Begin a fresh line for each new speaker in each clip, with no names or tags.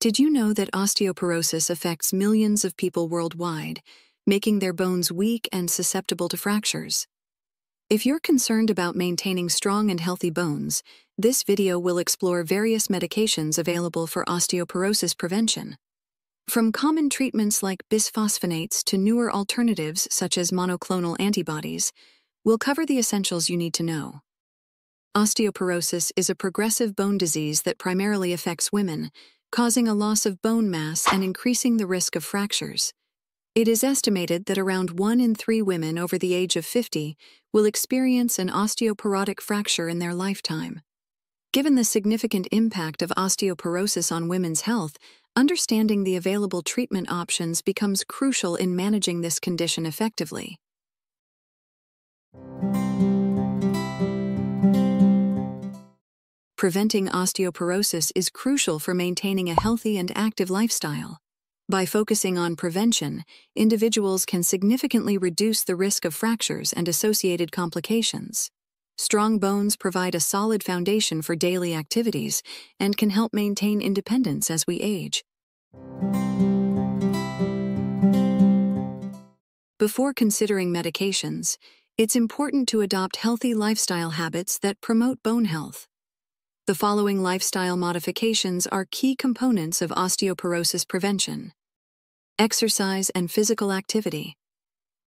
Did you know that osteoporosis affects millions of people worldwide, making their bones weak and susceptible to fractures? If you're concerned about maintaining strong and healthy bones, this video will explore various medications available for osteoporosis prevention. From common treatments like bisphosphonates to newer alternatives such as monoclonal antibodies, we'll cover the essentials you need to know. Osteoporosis is a progressive bone disease that primarily affects women, causing a loss of bone mass and increasing the risk of fractures. It is estimated that around 1 in 3 women over the age of 50 will experience an osteoporotic fracture in their lifetime. Given the significant impact of osteoporosis on women's health, understanding the available treatment options becomes crucial in managing this condition effectively. Preventing osteoporosis is crucial for maintaining a healthy and active lifestyle. By focusing on prevention, individuals can significantly reduce the risk of fractures and associated complications. Strong bones provide a solid foundation for daily activities and can help maintain independence as we age. Before considering medications, it's important to adopt healthy lifestyle habits that promote bone health. The following lifestyle modifications are key components of osteoporosis prevention. Exercise and physical activity.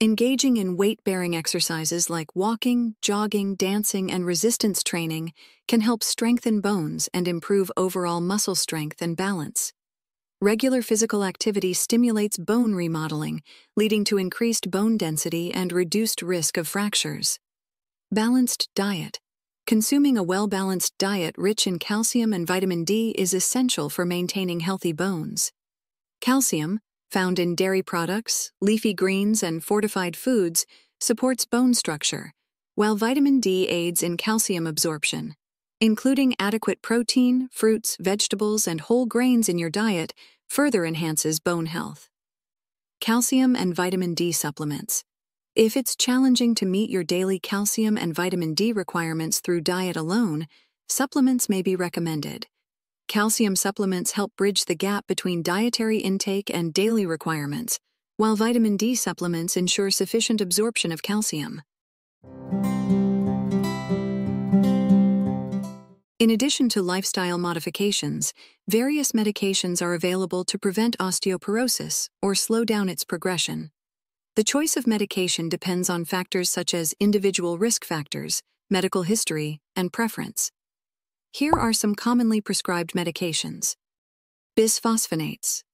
Engaging in weight-bearing exercises like walking, jogging, dancing, and resistance training can help strengthen bones and improve overall muscle strength and balance. Regular physical activity stimulates bone remodeling, leading to increased bone density and reduced risk of fractures. Balanced diet. Consuming a well balanced diet rich in calcium and vitamin D is essential for maintaining healthy bones. Calcium, found in dairy products, leafy greens, and fortified foods, supports bone structure, while vitamin D aids in calcium absorption. Including adequate protein, fruits, vegetables, and whole grains in your diet further enhances bone health. Calcium and vitamin D supplements. If it's challenging to meet your daily calcium and vitamin D requirements through diet alone, supplements may be recommended. Calcium supplements help bridge the gap between dietary intake and daily requirements, while vitamin D supplements ensure sufficient absorption of calcium. In addition to lifestyle modifications, various medications are available to prevent osteoporosis or slow down its progression. The choice of medication depends on factors such as individual risk factors, medical history, and preference. Here are some commonly prescribed medications. Bisphosphonates.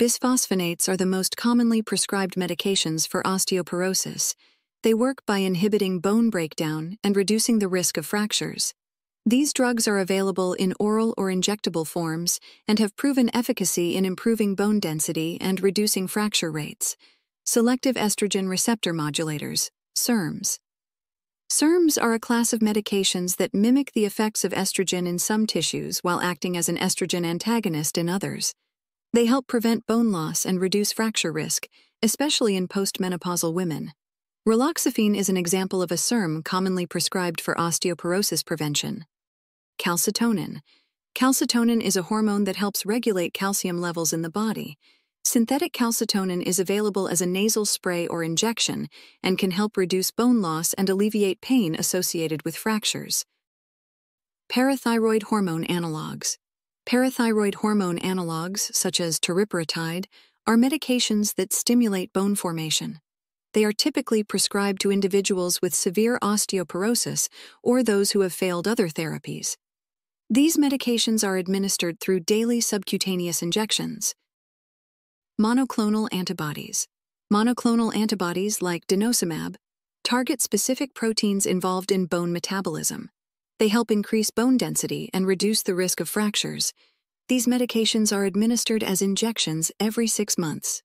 Bisphosphonates are the most commonly prescribed medications for osteoporosis. They work by inhibiting bone breakdown and reducing the risk of fractures. These drugs are available in oral or injectable forms and have proven efficacy in improving bone density and reducing fracture rates. Selective estrogen receptor modulators, SERMs. SERMs are a class of medications that mimic the effects of estrogen in some tissues while acting as an estrogen antagonist in others. They help prevent bone loss and reduce fracture risk, especially in postmenopausal women. Raloxifene is an example of a SERM commonly prescribed for osteoporosis prevention. Calcitonin. Calcitonin is a hormone that helps regulate calcium levels in the body. Synthetic calcitonin is available as a nasal spray or injection and can help reduce bone loss and alleviate pain associated with fractures. Parathyroid hormone analogs. Parathyroid hormone analogs, such as teriparatide, are medications that stimulate bone formation. They are typically prescribed to individuals with severe osteoporosis or those who have failed other therapies. These medications are administered through daily subcutaneous injections. Monoclonal antibodies. Monoclonal antibodies, like denosumab, target specific proteins involved in bone metabolism. They help increase bone density and reduce the risk of fractures. These medications are administered as injections every six months.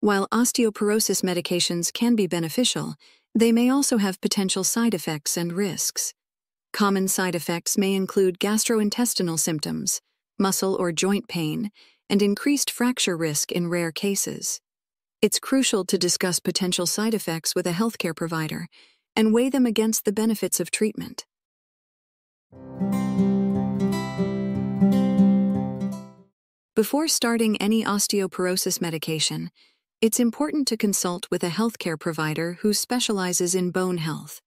While osteoporosis medications can be beneficial, they may also have potential side effects and risks. Common side effects may include gastrointestinal symptoms, muscle or joint pain, and increased fracture risk in rare cases. It's crucial to discuss potential side effects with a healthcare provider and weigh them against the benefits of treatment. Before starting any osteoporosis medication, it's important to consult with a healthcare provider who specializes in bone health.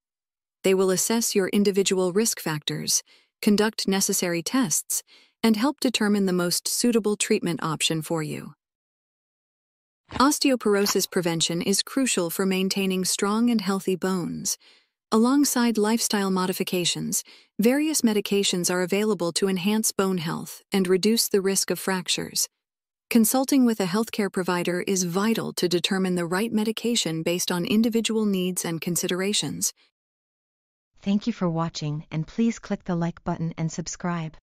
They will assess your individual risk factors, conduct necessary tests, and help determine the most suitable treatment option for you. Osteoporosis prevention is crucial for maintaining strong and healthy bones. Alongside lifestyle modifications, various medications are available to enhance bone health and reduce the risk of fractures. Consulting with a healthcare provider is vital to determine the right medication based on individual needs and considerations.
Thank you for watching and please click the like button and subscribe.